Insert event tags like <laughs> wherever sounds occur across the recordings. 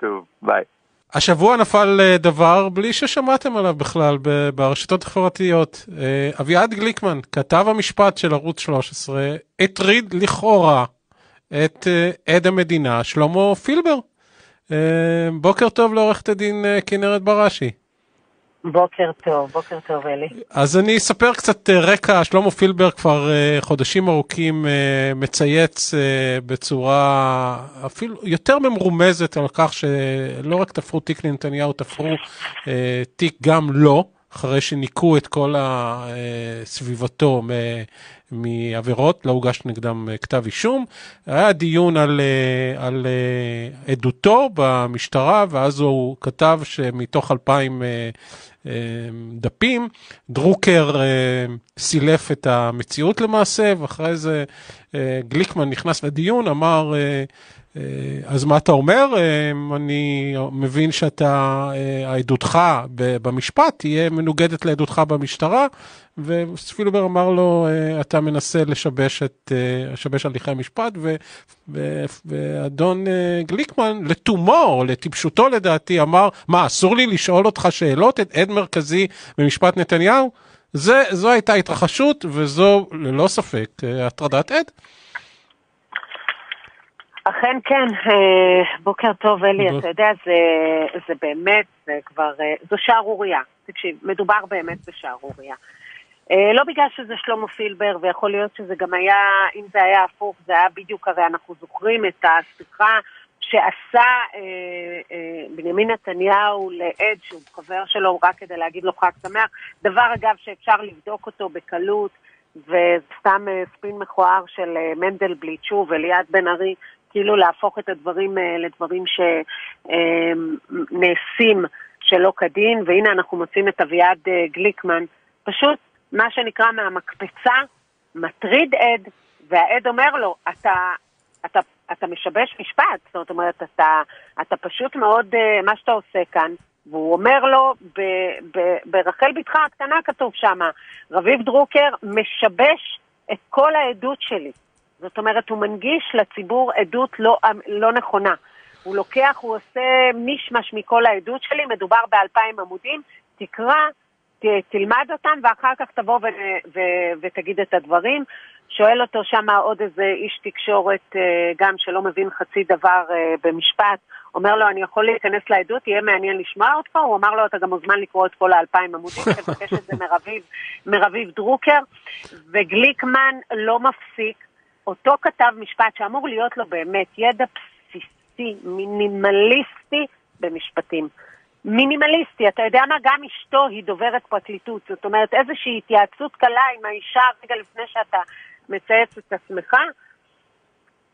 טוב, ביי. השבוע נפל אה, דבר בלי ששמעתם עליו בכלל ברשתות החברתיות. אה, אביעד גליקמן, כתב המשפט של ערוץ 13, הטריד לכאורה את אה, עד המדינה שלמה פילבר. בוקר טוב לעורכת הדין כנרת בראשי. בוקר טוב, בוקר טוב אלי. אז אני אספר קצת אה, רקע, שלמה פילבר כבר אה, חודשים ארוכים אה, מצייץ בצורה אפילו יותר ממרומזת על כך שלא רק תפרו תיק לנתניהו, תפרו תיק גם לו, לא, אחרי שניקו את כל סביבתו מעבירות, לא הוגש נגדם כתב אישום. היה דיון על, על עדותו במשטרה, ואז הוא כתב שמתוך אלפיים דפים, דרוקר סילף את המציאות למעשה, ואחרי זה גליקמן נכנס לדיון, אמר, אז מה אתה אומר? אני מבין שאתה, העדותך במשפט תהיה מנוגדת לעדותך במשטרה, וספילבר אמר לו, אתה מנסה לשבש, את, לשבש הליכי משפט, ואדון גליקמן, לתומו, לטיפשותו לדעתי, אמר, מה, אסור לי לשאול אותך שאלות? עד מרכזי במשפט נתניהו? זה, זו הייתה התרחשות, וזו ללא ספק הטרדת עד. אכן כן, אה, בוקר טוב אלי, אתה יודע, זה, זה באמת, זה כבר, אה, זו שערורייה. תקשיב, מדובר באמת בשערורייה. אה, לא בגלל שזה שלמה פילבר, ויכול להיות שזה גם היה, אם זה היה הפוך, זה היה בדיוק, הרי אנחנו זוכרים את השיחה שעשה אה, אה, בנימין נתניהו לעד שהוא חבר שלו רק כדי להגיד לו חג שמח, דבר אגב שאפשר לבדוק אותו בקלות, וסתם אה, ספין מכוער של אה, מנדלבליט, שוב, אליעד בן ארי, כאילו להפוך את הדברים אה, לדברים שנעשים אה, שלא כדין, והנה אנחנו מוצאים את אביעד אה, גליקמן, פשוט מה שנקרא מהמקפצה, מטריד עד, והעד אומר לו, אתה, אתה, אתה משבש משפט, זאת אומרת, אתה, אתה פשוט מאוד, מה שאתה עושה כאן, והוא אומר לו, ב, ב, ברחל בתך הקטנה כתוב שם, רביב דרוקר משבש את כל העדות שלי. זאת אומרת, הוא מנגיש לציבור עדות לא, לא נכונה. הוא לוקח, הוא עושה מישמש מכל העדות שלי, מדובר באלפיים עמודים, תקרא, ת, תלמד אותם ואחר כך תבוא ו, ו, ותגיד את הדברים. שואל אותו שם עוד איזה איש תקשורת, אה, גם שלא מבין חצי דבר אה, במשפט, אומר לו, אני יכול להיכנס לעדות, יהיה מעניין לשמוע אותך? הוא אמר לו, אתה גם מוזמן לקרוא את כל האלפיים עמודים, תבקש את זה מרביב, מרביב דרוקר, וגליקמן לא מפסיק אותו כתב משפט שאמור להיות לו באמת ידע בסיסי, מינימליסטי במשפטים. מינימליסטי, אתה יודע מה? גם אשתו היא דוברת פרקליטות, זאת אומרת איזושהי התייעצות קלה עם האישה רגע לפני שאתה מצייץ את עצמך,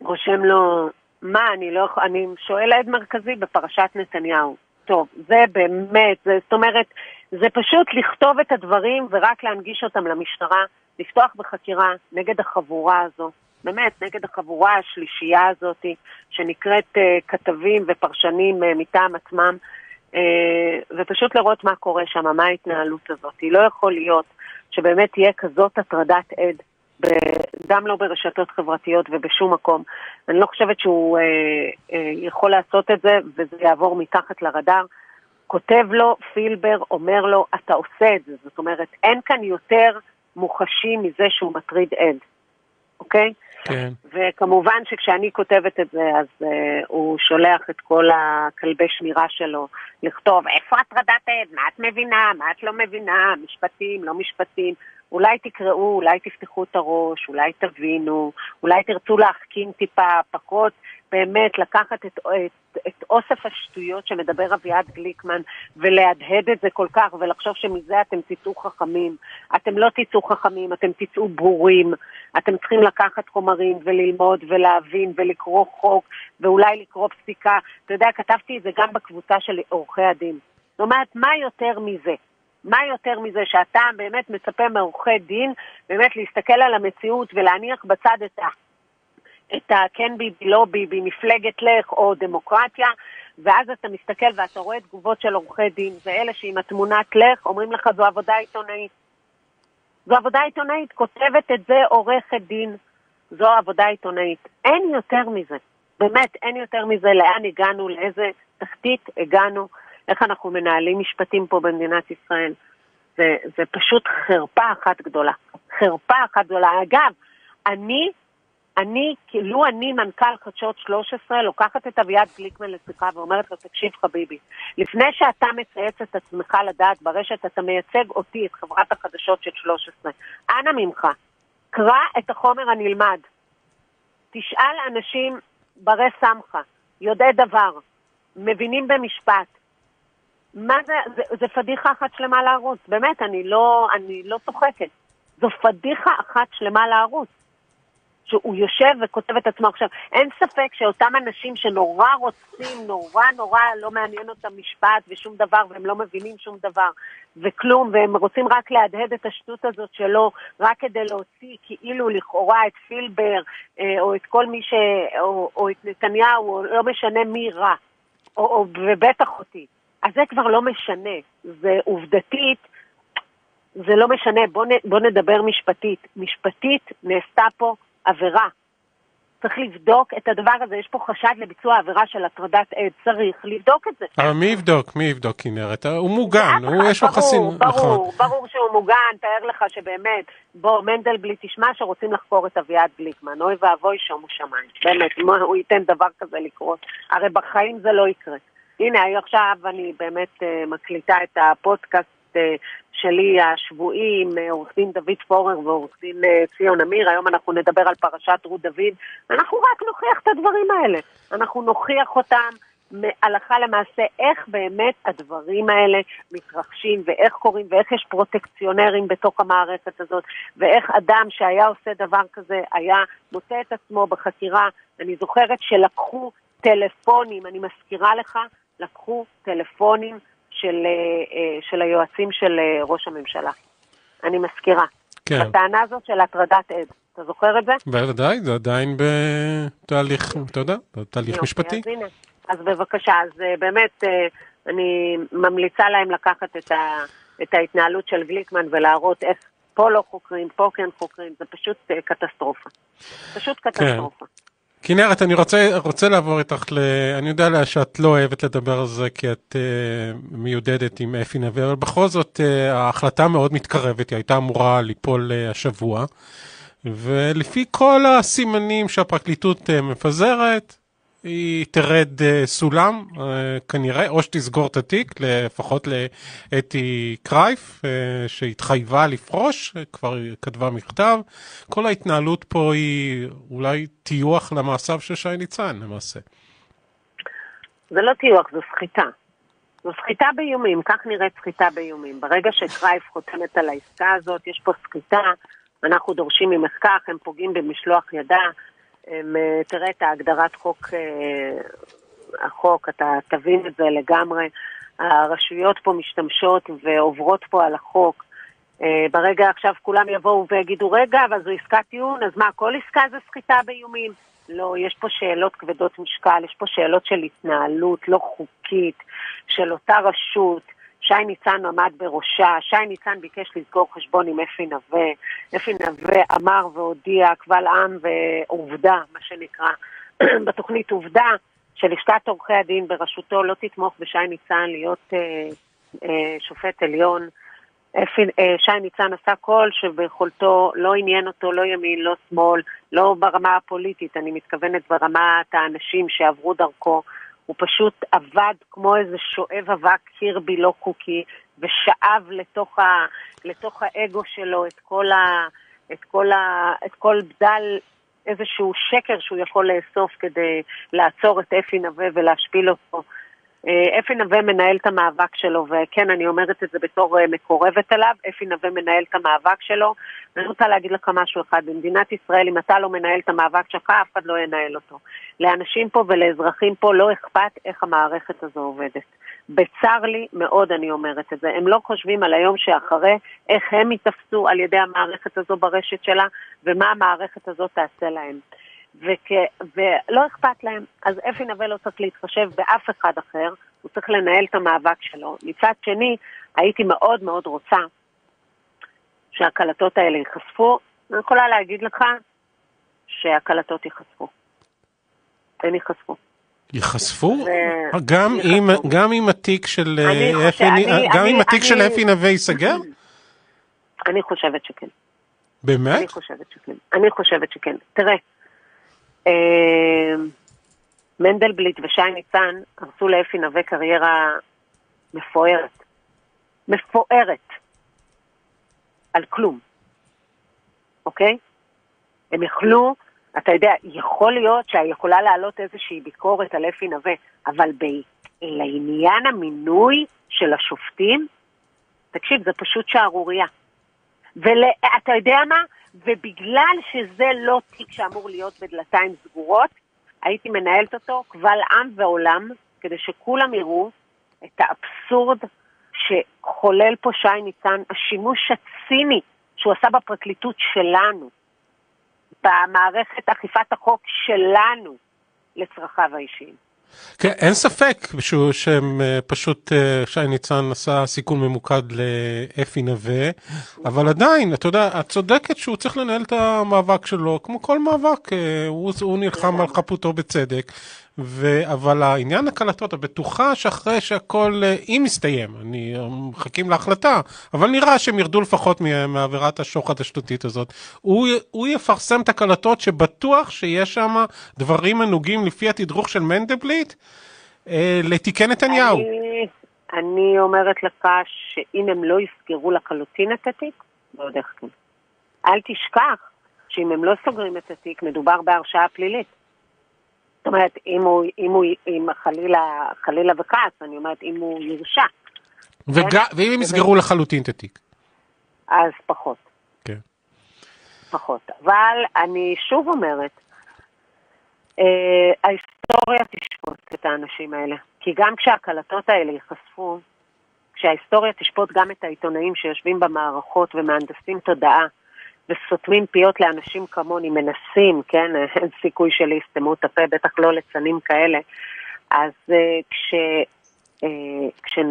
רושם לו, מה, אני לא יכול, אני שואל עד מרכזי בפרשת נתניהו. טוב, זה באמת, זה, זאת אומרת, זה פשוט לכתוב את הדברים ורק להנגיש אותם למשטרה, לפתוח בחקירה נגד החבורה הזו. באמת, נגד החבורה השלישייה הזאת, שנקראת uh, כתבים ופרשנים uh, מטעם עצמם, uh, ופשוט לראות מה קורה שם, מה ההתנהלות הזאת. לא יכול להיות שבאמת תהיה כזאת הטרדת עד, גם לא ברשתות חברתיות ובשום מקום. אני לא חושבת שהוא uh, uh, יכול לעשות את זה, וזה יעבור מתחת לרדאר. כותב לו, פילבר אומר לו, אתה עושה את זה. זאת אומרת, אין כאן יותר מוחשי מזה שהוא מטריד עד, אוקיי? כן. וכמובן שכשאני כותבת את זה, אז uh, הוא שולח את כל הכלבי שמירה שלו לכתוב איפה הטרדת עד, מה את מבינה, מה את לא מבינה, משפטים, לא משפטים. אולי תקראו, אולי תפתחו את הראש, אולי תבינו, אולי תרצו להחכים טיפה פחות, באמת לקחת את, את, את אוסף השטויות שמדבר אביעד גליקמן ולהדהד את זה כל כך ולחשוב שמזה אתם תצאו חכמים. אתם לא תצאו חכמים, אתם תצאו ברורים. אתם צריכים לקחת חומרים וללמוד ולהבין ולקרוא חוק ואולי לקרוא פסיקה. אתה יודע, כתבתי את זה גם בקבוצה של עורכי הדין. זאת אומרת, מה יותר מזה? מה יותר מזה שאתה באמת מצפה מעורכי דין באמת להסתכל על המציאות ולהניח בצד את ה... את הכן ביבי, לא ביבי, מפלגת לך או דמוקרטיה, ואז אתה מסתכל ואתה רואה תגובות של עורכי דין, ואלה שעם התמונת לך אומרים לך זו עבודה עיתונאית. זו עבודה עיתונאית, כותבת את זה עורכת דין, זו עבודה עיתונאית. אין יותר מזה, באמת אין יותר מזה לאן הגענו, לאיזה לתחתית הגענו, איך אנחנו מנהלים משפטים פה במדינת ישראל. זה, זה פשוט חרפה אחת גדולה. חרפה אחת גדולה. אגב, אני, אני, כאילו אני מנכ"ל חדשות 13, לוקחת את אביעד גליקמן לשיחה ואומרת לו, תקשיב חביבי, לפני שאתה מצייץ את עצמך לדעת ברשת, אתה מייצג אותי, את חברת החדשות של 13. אנא ממך, קרא את החומר הנלמד. תשאל אנשים ברי סמכה, יודעי דבר, מבינים במשפט. מה זה, זה, זה פדיחה אחת שלמה לערוץ, באמת, אני לא, אני לא צוחקת. זו פדיחה אחת שלמה לערוץ. שהוא יושב וכותב את עצמו עכשיו. אין ספק שאותם אנשים שנורא רוצים, נורא נורא לא מעניין אותם משפט ושום דבר, והם לא מבינים שום דבר וכלום, והם רוצים רק להדהד את השטות הזאת שלו, רק כדי להוציא כאילו לכאורה את פילבר, אה, או את כל מי ש... או, או את נתניהו, או לא משנה מי רע, או, או ובטח אותי. אז זה כבר לא משנה. זה עובדתית, זה לא משנה. בוא, נ, בוא נדבר משפטית. משפטית נעשתה פה עבירה. צריך לבדוק את הדבר הזה, יש פה חשד לביצוע עבירה של הטרדת עד, צריך לבדוק את זה. אבל מי יבדוק? מי יבדוק כנרת? הוא מוגן, הוא יש לו חסינות. ברור, ברור, נכון. ברור שהוא מוגן, תאר לך שבאמת, בוא, מנדלבליט תשמע שרוצים לחקור את אביעד גליקמן, אוי ואבוי שומו שמיים, באמת, מה הוא ייתן דבר כזה לקרות? הרי בחיים זה לא יקרה. הנה, עכשיו אני באמת uh, מקליטה את הפודקאסט uh, שלי השבועי עם אה, עורך דין דוד פורר ועורך דין אה, ציון אמיר. היום אנחנו נדבר על פרשת רות דוד. אנחנו רק נוכיח את הדברים האלה. אנחנו נוכיח אותם הלכה למעשה איך באמת הדברים האלה מתרחשים ואיך קורים ואיך יש פרוטקציונרים בתוך המערכת הזאת ואיך אדם שהיה עושה דבר כזה היה מוצא את עצמו בחקירה. אני זוכרת שלקחו טלפונים, אני מזכירה לך, לקחו טלפונים של, אה, אה, של היועצים של אה, ראש הממשלה. אני מזכירה. כן. הטענה הזאת של הטרדת עד. אתה זוכר את זה? בוודאי, זה עדיין בתהליך, אתה יודע, בתהליך משפטי. אז הנה, אז בבקשה, אז באמת, אני ממליצה להם לקחת את, ה, את ההתנהלות של גליקמן ולהראות איך פה לא חוקרים, פה כן חוקרים, זה פשוט קטסטרופה. פשוט כן. קטסטרופה. כן. כנרת, אני רוצה, רוצה לעבור איתך ל... אני יודע שאת לא אוהבת לדבר על זה כי את uh, מיודדת עם אפי נווה, אבל בכל זאת uh, ההחלטה מאוד מתקרבת, היא הייתה אמורה ליפול uh, השבוע, ולפי כל הסימנים שהפרקליטות uh, מפזרת, היא תרד uh, סולם, uh, כנראה, או שתסגור את התיק, לפחות לאתי קרייף, uh, שהתחייבה לפרוש, כבר כתבה מכתב. כל ההתנהלות פה היא אולי טיוח למעשיו של שי ניצן, למעשה. זה לא טיוח, זו סחיטה. זו סחיטה באיומים, כך נראית סחיטה באיומים. ברגע שקרייף חותמת על העסקה הזאת, יש פה סחיטה, אנחנו דורשים ממך כך, הם פוגעים במשלוח ידה. הם, אה, תראה את ההגדרת חוק, אה, החוק, אתה תבין את זה לגמרי. הרשויות פה משתמשות ועוברות פה על החוק. אה, ברגע עכשיו כולם יבואו ויגידו, רגע, אבל זו עסקת טיעון, אז מה, כל עסקה זה סחיטה באיומים? לא, יש פה שאלות כבדות משקל, יש פה שאלות של התנהלות לא חוקית של אותה רשות, שי ניצן עמד בראשה, שי ניצן ביקש לסגור חשבון עם אפי נווה, אפי נווה אמר והודיע קבל עם ועובדה, מה שנקרא, <clears throat> בתוכנית עובדה, שלשכת עורכי הדין בראשותו לא תתמוך בשי ניצן להיות אה, אה, שופט עליון. אפי, אה, שי ניצן עשה כל שביכולתו, לא עניין אותו לא ימין, לא שמאל, לא ברמה הפוליטית, אני מתכוונת ברמת האנשים שעברו דרכו. הוא פשוט עבד כמו איזה שואב אבק קירבי לא חוקי, ושאב לתוך, ה, לתוך האגו שלו את כל, ה, את כל, ה, את כל בדל איזשהו שקר שהוא יכול לאסוף כדי לעצור את אפי נווה ולהשפיל אותו. אה, אפי נווה מנהל את המאבק שלו, וכן, אני אומרת את זה בתור אה, מקורבת אליו, אפי נווה מנהל את המאבק שלו. אני רוצה להגיד לך משהו אחד, במדינת ישראל, אם אתה לא מנהל את המאבק שלך, אף אחד לא ינהל אותו. לאנשים פה ולאזרחים פה לא אכפת איך המערכת הזו עובדת. בצר לי מאוד אני אומרת את זה. הם לא חושבים על היום שאחרי, איך הם ייתפסו על ידי המערכת הזו ברשת שלה, ומה המערכת הזו תעשה להם. וכ... ולא אכפת להם. אז אפי נווה לא צריך להתחשב באף אחד אחר, הוא צריך לנהל את המאבק שלו. מצד שני, הייתי מאוד מאוד רוצה שהקלטות האלה ייחשפו. אני יכולה להגיד לך שהקלטות ייחשפו. הן ייחשפו. ייחשפו? ו- גם אם, ייחשפו. גם אם התיק של אה, אני אפי, חושב- אני- גם אם אני- התיק של אני- אפי נווה ייסגר? אני חושבת שכן. אני באמת? חושבת שכן. אני חושבת שכן. תראה, אה, מנדלבליט ושי ניצן הרסו לאפי נווה קריירה מפוארת. מפוארת. על כלום. אוקיי? הם יכלו, אתה יודע, יכול להיות שיכולה לעלות איזושהי ביקורת על אפי נווה, אבל ב... לעניין המינוי של השופטים, תקשיב, זה פשוט שערורייה. ואתה יודע מה? ובגלל שזה לא תיק שאמור להיות בדלתיים סגורות, הייתי מנהלת אותו קבל עם ועולם, כדי שכולם יראו את האבסורד שחולל פה שי ניצן, השימוש הציני שהוא עשה בפרקליטות שלנו, במערכת אכיפת החוק שלנו, לצרכיו האישיים. כן, אין ספק שהוא, שהם אה, פשוט, אה, שי ניצן עשה סיכון ממוקד לאפי נווה, אבל עדיין, אתה יודע, את צודקת שהוא צריך לנהל את המאבק שלו, כמו כל מאבק, אה, הוא, הוא נלחם על חפותו בצדק, ו, אבל העניין הקלטות, את בטוחה שאחרי שהכל, אה, אם יסתיים, אני אה, מחכים להחלטה, אבל נראה שהם ירדו לפחות מעבירת השוחד השטותית הזאת, הוא, הוא יפרסם את הקלטות שבטוח שיש שם דברים הנוגעים לפי התדרוך של מנדלבליט אה, לתיקי נתניהו. אני, אני אומרת לך שאם הם לא יסגרו לחלוטין את התיק, ועוד איך כן. אל תשכח שאם הם לא סוגרים את התיק, מדובר בהרשעה פלילית. זאת אומרת, אם הוא, אם הוא, אם חלילה, חלילה וכעס, אני אומרת, אם הוא יורשע, וג... ואם הם יסגרו לחלוטין את התיק. אז פחות. כן. פחות. אבל אני שוב אומרת, אה, ההיסטוריה תשפוט את האנשים האלה. כי גם כשהקלטות האלה ייחשפו, כשההיסטוריה תשפוט גם את העיתונאים שיושבים במערכות ומהנדסים תודעה וסותמים פיות לאנשים כמוני, מנסים, כן, <laughs> אין סיכוי שיסתמו את הפה, בטח לא ליצנים כאלה. אז uh, כש, uh, כשנ,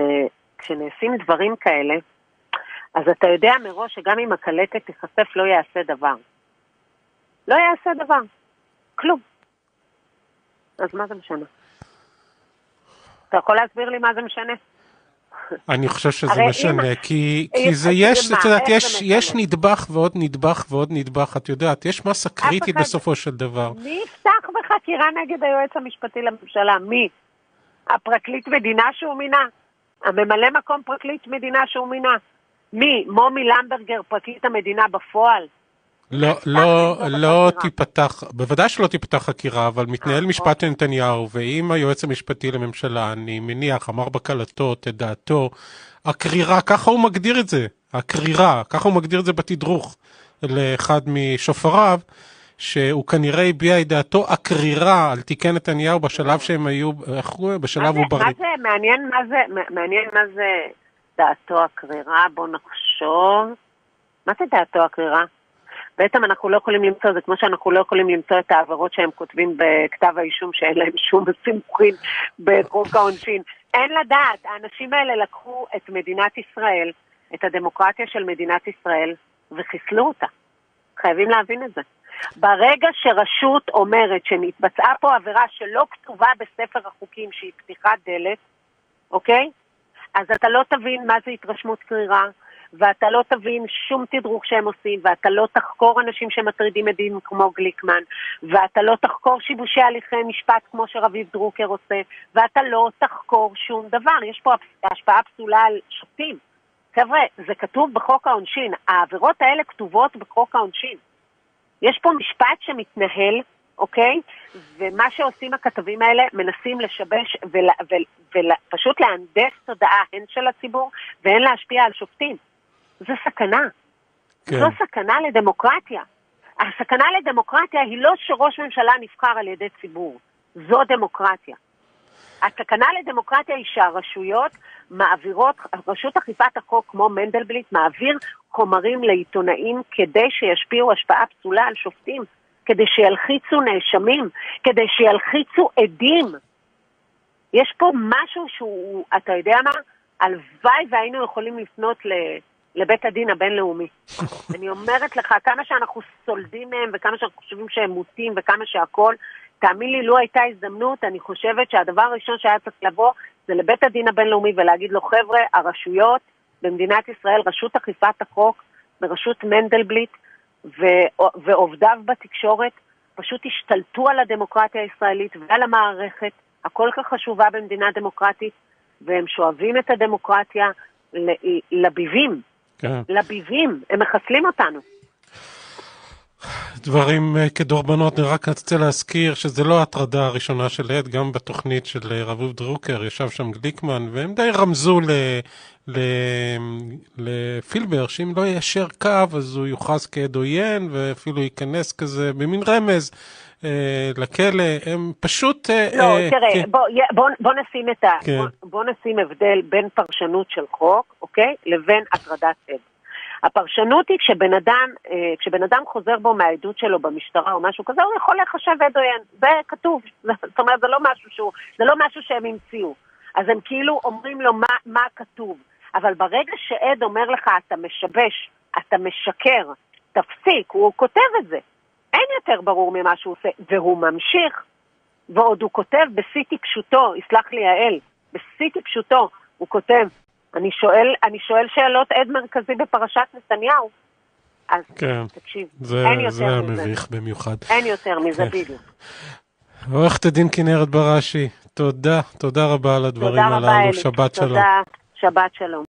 כשנעשים דברים כאלה, אז אתה יודע מראש שגם אם הקלטת תיחשף לא יעשה דבר. לא יעשה דבר. כלום. אז מה זה משנה? אתה יכול להסביר לי מה זה משנה? אני חושב שזה הרי אם- משנה, כי, כי זה יש, את יודעת, יש, יש משנה? נדבך ועוד נדבך ועוד נדבך, את יודעת, יש מסה קריטית אחד- בסופו של דבר. מי יפתח בחקירה נגד היועץ המשפטי לממשלה? מי? הפרקליט מדינה שהוא מינה? הממלא מקום פרקליט מדינה שהוא מינה? מי? מומי למברגר, פרקליט המדינה בפועל? לא, לא, לא. תיפתח, בוודאי שלא תיפתח חקירה, אבל מתנהל אה, משפט נתניהו, ואם היועץ המשפטי לממשלה, אני מניח, אמר בקלטות את דעתו, הקרירה, ככה הוא מגדיר את זה, הקרירה, ככה הוא מגדיר את זה בתדרוך לאחד משופריו, שהוא כנראה הביע את דעתו הקרירה על תיקי נתניהו בשלב שהם היו, איך הוא, בשלב זה, עוברי. מה זה, מעניין מה זה, מעניין מה זה דעתו הקרירה, בוא נחשוב. מה זה דעתו הקרירה? בעצם אנחנו לא יכולים למצוא, זה כמו שאנחנו לא יכולים למצוא את העבירות שהם כותבים בכתב האישום שאין להם שום סימוכין בחוק העונשין. אין לדעת, האנשים האלה לקחו את מדינת ישראל, את הדמוקרטיה של מדינת ישראל, וחיסלו אותה. חייבים להבין את זה. ברגע שרשות אומרת שנתבצעה פה עבירה שלא כתובה בספר החוקים שהיא פתיחת דלת, אוקיי? אז אתה לא תבין מה זה התרשמות קרירה, ואתה לא תבין שום תדרוך שהם עושים, ואתה לא תחקור אנשים שמטרידים עדים כמו גליקמן, ואתה לא תחקור שיבושי הליכי משפט כמו שרביב דרוקר עושה, ואתה לא תחקור שום דבר. יש פה השפעה פסולה על שופטים. חבר'ה, זה כתוב בחוק העונשין. העבירות האלה כתובות בחוק העונשין. יש פה משפט שמתנהל, אוקיי? ומה שעושים הכתבים האלה, מנסים לשבש ופשוט להנדס תודעה הן של הציבור והן להשפיע על שופטים. זו סכנה. כן. זו סכנה לדמוקרטיה. הסכנה לדמוקרטיה היא לא שראש ממשלה נבחר על ידי ציבור, זו דמוקרטיה. הסכנה לדמוקרטיה היא שהרשויות מעבירות, רשות אכיפת החוק כמו מנדלבליט מעביר חומרים לעיתונאים כדי שישפיעו השפעה פסולה על שופטים, כדי שילחיצו נאשמים, כדי שילחיצו עדים. יש פה משהו שהוא, אתה יודע מה? הלוואי והיינו יכולים לפנות ל... לבית הדין הבינלאומי. <laughs> אני אומרת לך, כמה שאנחנו סולדים מהם וכמה שאנחנו חושבים שהם מוטים וכמה שהכול, תאמין לי, לו הייתה הזדמנות, אני חושבת שהדבר הראשון שהיה צריך לבוא זה לבית הדין הבינלאומי ולהגיד לו, חבר'ה, הרשויות במדינת ישראל, רשות אכיפת החוק בראשות מנדלבליט ו- ועובדיו בתקשורת, פשוט השתלטו על הדמוקרטיה הישראלית ועל המערכת הכל כך חשובה במדינה דמוקרטית, והם שואבים את הדמוקרטיה לביבים. כן. לביבים, הם מחסלים אותנו. דברים אה, כדורבנות, אני רק רוצה להזכיר שזה לא ההטרדה הראשונה של עד, גם בתוכנית של אה, רביב דרוקר ישב שם גליקמן, והם די רמזו ל, ל, לפילבר שאם לא יישר קו אז הוא יוכרז כעד עוין, ואפילו ייכנס כזה במין רמז. אה, לכלא, הם פשוט... לא, אה, תראה, כן. בוא, בוא, בוא נשים את ה... כן. בוא, בוא נשים הבדל בין פרשנות של חוק, אוקיי? לבין הטרדת עד. הפרשנות היא כשבן אדם, אה, כשבן אדם חוזר בו מהעדות שלו במשטרה או משהו כזה, הוא יכול לחשב עד עוין. זה כתוב. <laughs> זאת אומרת, זה לא משהו, שהוא, זה לא משהו שהם המציאו. אז הם כאילו אומרים לו מה, מה כתוב. אבל ברגע שעד אומר לך, אתה משבש, אתה משקר, תפסיק, הוא כותב את זה. אין יותר ברור ממה שהוא עושה, והוא ממשיך, ועוד הוא כותב בשיא טיפשותו, יסלח לי האל, בשיא טיפשותו, הוא כותב, אני שואל, אני שואל שאלות עד מרכזי בפרשת נתניהו. אז כן, תקשיב, זה, אין יותר זה מזה. זה מביך במיוחד. אין יותר מזה, כן. בדיוק. עורכת הדין כנרת בראשי, תודה, תודה רבה על הדברים הללו, שבת שלום. תודה, שבת שלום.